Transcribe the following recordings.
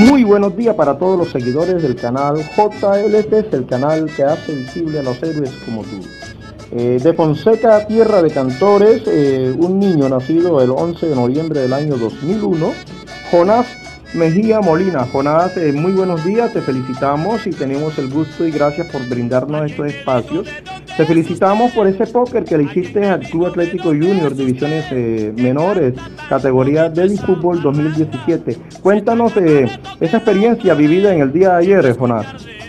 Muy buenos días para todos los seguidores del canal JLT, el canal que hace visible a los héroes como tú. Eh, de Fonseca, tierra de cantores, eh, un niño nacido el 11 de noviembre del año 2001, Jonás Mejía Molina. Jonás, eh, muy buenos días, te felicitamos y tenemos el gusto y gracias por brindarnos estos espacios. Te felicitamos por ese póker que le hiciste al Club Atlético Junior, divisiones eh, menores, categoría del Fútbol 2017. Cuéntanos eh, esa experiencia vivida en el día de ayer, Jonás.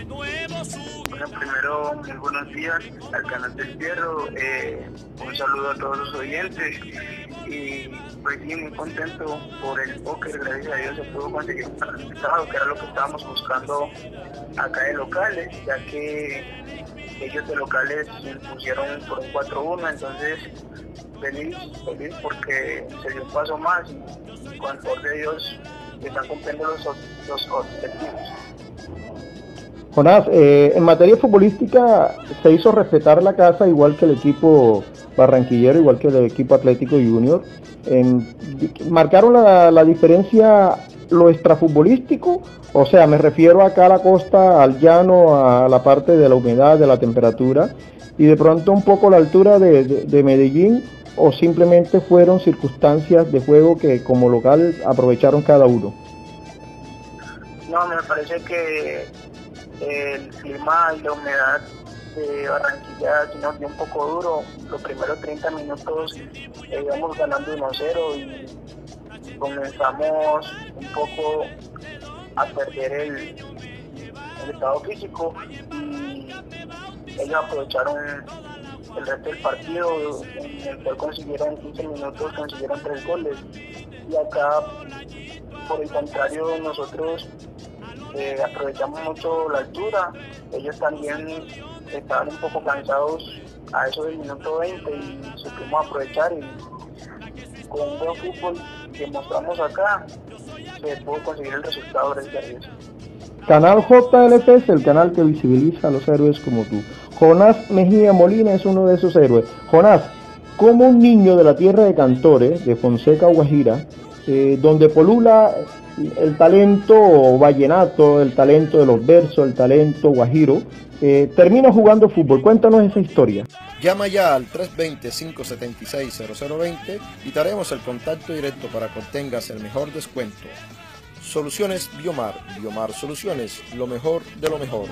Bueno, primero, buenos días al canal del Fierro, un saludo a todos los oyentes y pues sí, muy contento por el póker, gracias a Dios se pudo conseguir un resultado, que era lo que estábamos buscando acá de locales, ya que ellos de locales se impusieron por un 4-1, entonces feliz, feliz porque se dio un paso más y con el favor Dios están cumpliendo los, los objetivos. Jonás, eh, en materia futbolística se hizo respetar la casa igual que el equipo barranquillero, igual que el equipo Atlético Junior. marcaron la, diferencia lo extrafutbolístico, o sea, me refiero acá a la costa, al llano, a la parte de la humedad, de la temperatura, y de pronto un poco la altura de, Medellín, o simplemente fueron circunstancias de juego que como local aprovecharon cada uno. No, me parece que el clima y la humedad de Barranquilla sí nos dio un poco duro. Los primeros 30 minutos eh, íbamos ganando 1-0 y comenzamos un poco a perder el, estado físico y ellos aprovecharon el resto del partido en el cual consiguieron 15 minutos, consiguieron 3 goles. Y acá por el contrario nosotros eh, aprovechamos mucho la altura, ellos también estaban un poco cansados a eso del minuto 20 y supimos aprovechar y con un buen fútbol que mostramos acá se pudo conseguir el resultado gracias a Dios. Canal JLP es el canal que visibiliza a los héroes como tú. Jonás Mejía Molina es uno de esos héroes. Jonás, como un niño de la tierra de Cantores, de Fonseca, Guajira, eh, donde polula el talento vallenato, el talento de los versos, el talento guajiro, eh, termina jugando fútbol. Cuéntanos esa historia. Llama ya al 320-576-0020 y te haremos el contacto directo para que obtengas el mejor descuento. Soluciones Biomar, Biomar Soluciones, lo mejor de lo mejor.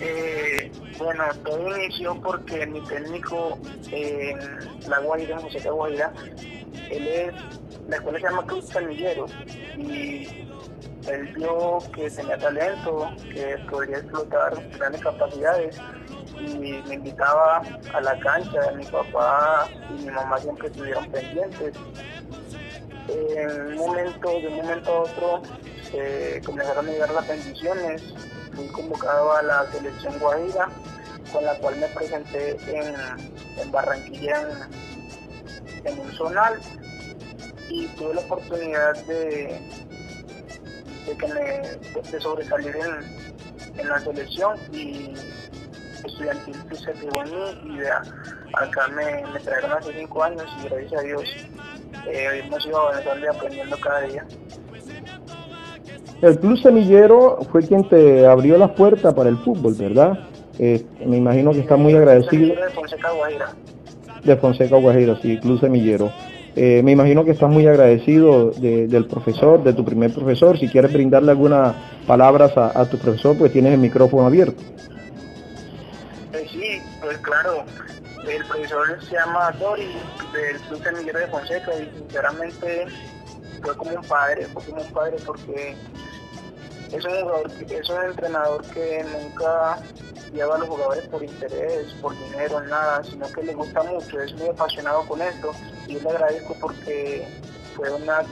Eh, bueno, todo inició porque mi técnico en La Guaira, José Guaira, él es la escuela se llama Cruz Canillero y él vio que tenía talento, que podría explotar grandes capacidades. Y me invitaba a la cancha, mi papá y mi mamá siempre estuvieron pendientes. En un momento, de un momento a otro, comenzaron a llegar las bendiciones, fui convocado a la selección Guajira, con la cual me presenté en, Barranquilla en un zonal. Y tuve la oportunidad de, que me, de sobresalir en, en, la selección y estudiantil pues, se en mí y de acá me, me, trajeron hace cinco años y gracias a Dios eh, hemos ido avanzando y aprendiendo cada día. El Club Semillero fue quien te abrió las puertas para el fútbol, ¿verdad? Eh, me imagino que está muy agradecido. De Fonseca Guajira. De Fonseca Guajira, sí, Club Semillero. Eh, me imagino que estás muy agradecido del profesor, de tu primer profesor. Si quieres brindarle algunas palabras a, tu profesor, pues tienes el micrófono abierto. Eh, sí, pues claro. El profesor se llama Dori, del Club Semillero de Fonseca, y sinceramente fue como un padre, fue como un padre porque es un, es un entrenador que nunca lleva a los jugadores por interés, por dinero, nada, sino que le gusta mucho, es muy apasionado con esto yo le agradezco porque fue una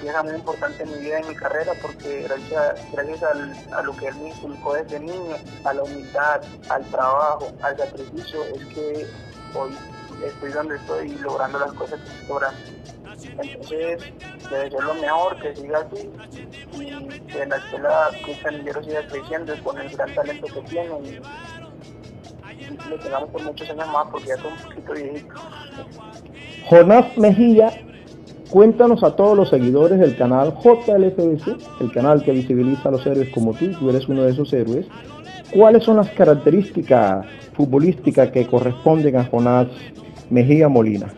pieza muy importante en mi vida y en mi carrera porque gracias, gracias a lo que él me inculcó desde niño, a la humildad, al trabajo, al sacrificio, es que hoy estoy donde estoy logrando las cosas que estoy. Entonces, le deseo lo mejor, que siga así y que la escuela Cristian siga creciendo con el gran talento que tiene y, lo tengamos por muchos años más porque ya está un poquito viejito. Jonás Mejía Cuéntanos a todos los seguidores del canal JLFS, el canal que visibiliza a los héroes como tú, tú eres uno de esos héroes, cuáles son las características futbolísticas que corresponden a Jonás Mejía Molina.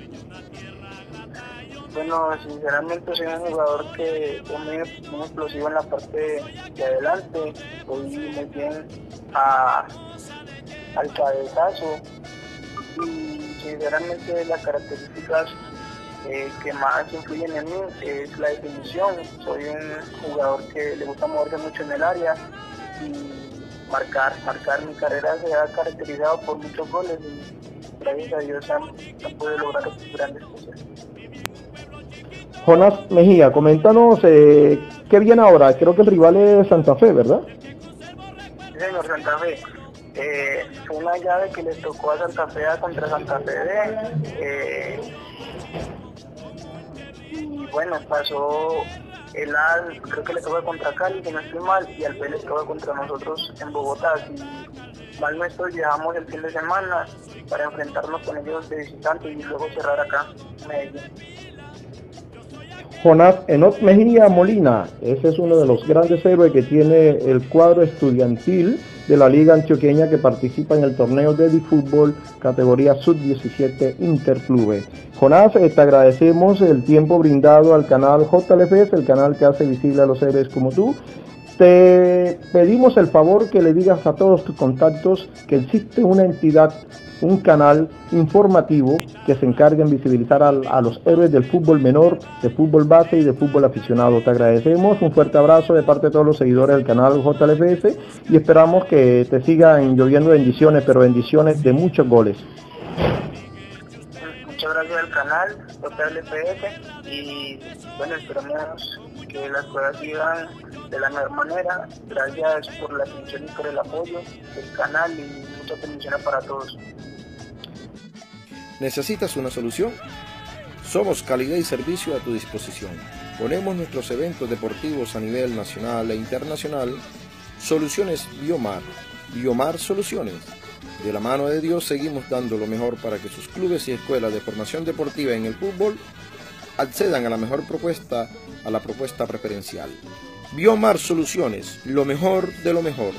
Bueno, sinceramente soy un jugador que es muy, explosivo en la parte de adelante, voy muy bien al cabezazo sinceramente las características eh, que más influyen en mí es la definición. Soy un jugador que le gusta moverse mucho en el área y marcar, marcar mi carrera se ha caracterizado por muchos goles y gracias a Dios han, podido lograr grandes cosas. Jonás Mejía, coméntanos eh, qué viene ahora. Creo que el rival es Santa Fe, ¿verdad? Sí, señor, Santa Fe. Eh, una llave que les tocó a Santa Fe contra Santa Fe eh, y bueno, pasó el AL, creo que le tocó contra Cali, que no estoy mal, y al B le tocó contra nosotros en Bogotá. Si mal no estoy, llegamos el fin de semana para enfrentarnos con ellos de visitantes y luego cerrar acá Medellín. Jonás Enot Mejía Molina, ese es uno de los grandes héroes que tiene el cuadro estudiantil de la Liga Antioqueña que participa en el torneo de fútbol categoría sub-17 Interclube. Jonás, eh, te agradecemos el tiempo brindado al canal JLFS, el canal que hace visible a los héroes como tú. Te pedimos el favor que le digas a todos tus contactos que existe una entidad un canal informativo que se encargue en visibilizar a, los héroes del fútbol menor, de fútbol base y de fútbol aficionado. Te agradecemos, un fuerte abrazo de parte de todos los seguidores del canal JLFS y esperamos que te sigan lloviendo bendiciones, pero bendiciones de muchos goles. Muchas gracias al canal JLFS y bueno, esperamos que las cosas sigan de la mejor manera. Gracias por la atención y por el apoyo del canal y muchas bendiciones para todos. ¿Necesitas una solución? Somos calidad y servicio a tu disposición. Ponemos nuestros eventos deportivos a nivel nacional e internacional. Soluciones Biomar. Biomar Soluciones. De la mano de Dios seguimos dando lo mejor para que sus clubes y escuelas de formación deportiva en el fútbol accedan a la mejor propuesta, a la propuesta preferencial. Biomar Soluciones, lo mejor de lo mejor.